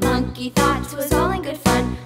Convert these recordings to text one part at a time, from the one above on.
Monkey thought it was all in good fun.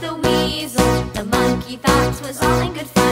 the weasel. The monkey thought was all in good fun.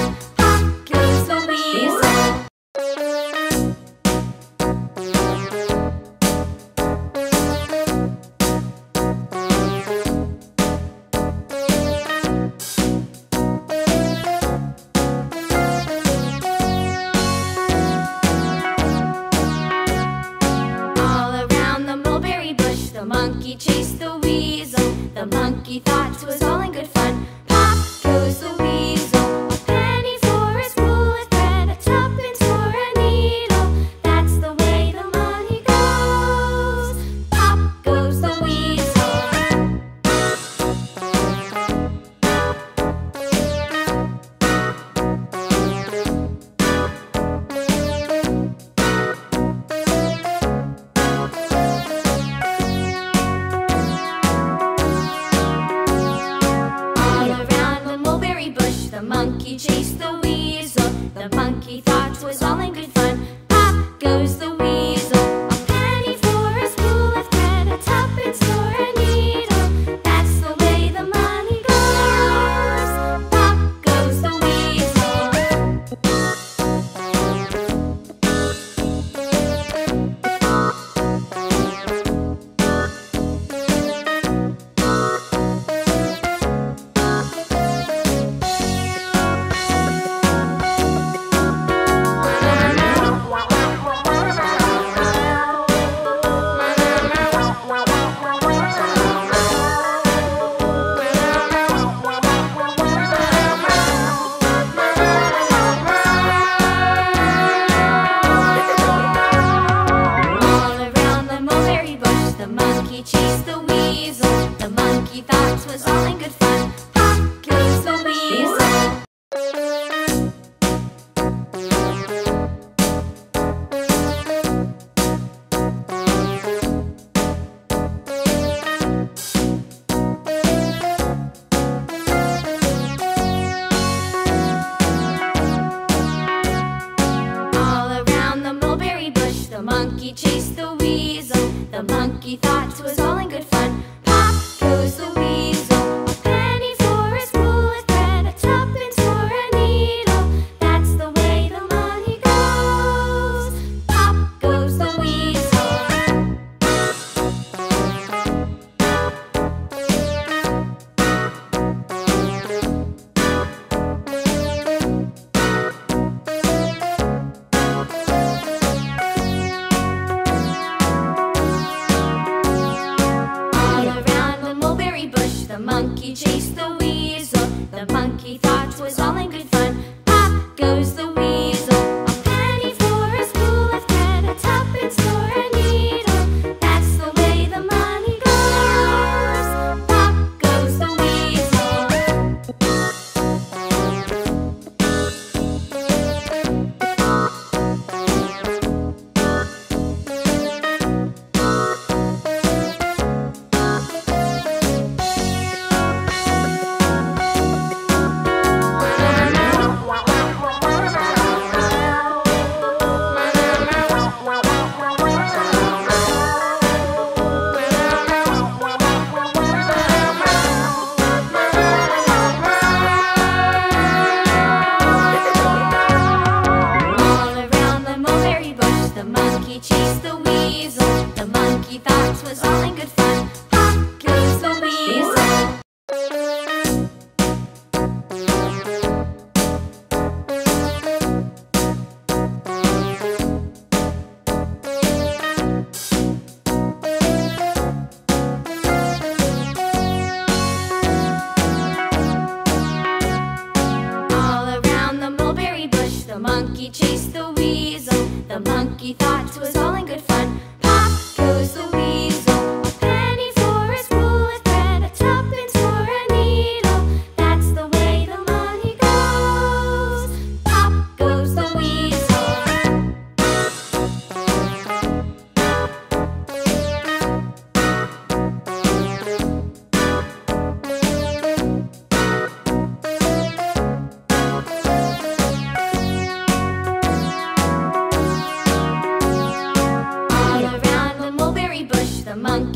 was all in good fun. Pop goes the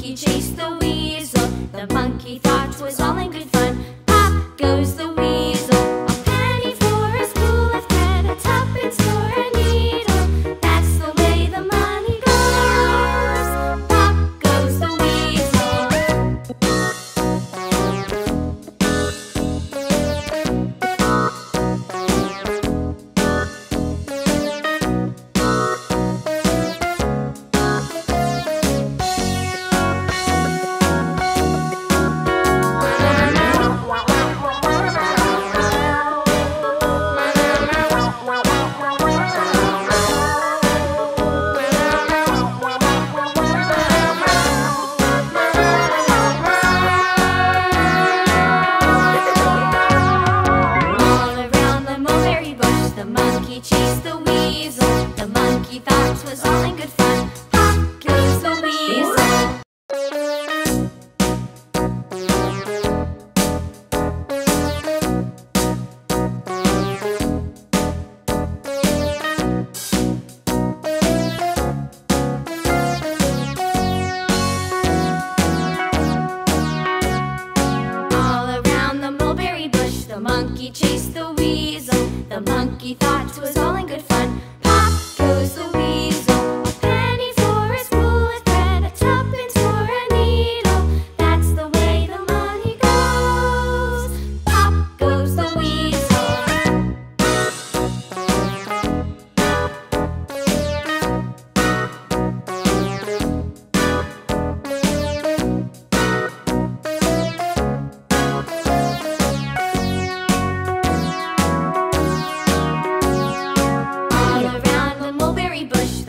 monkey chased the weasel. The monkey thought was all in good fun.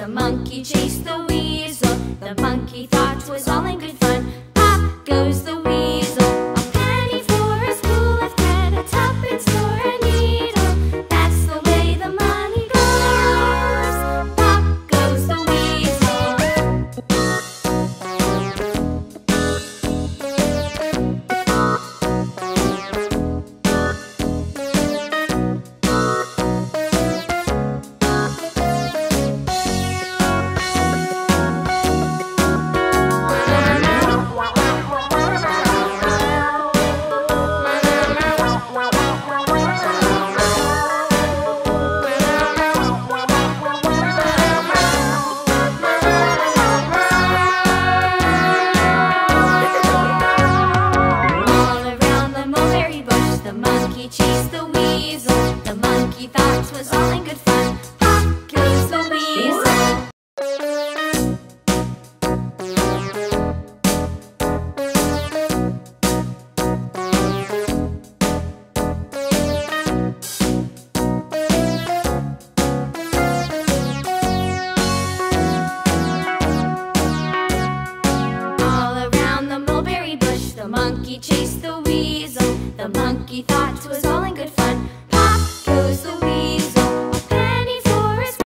monkey chased the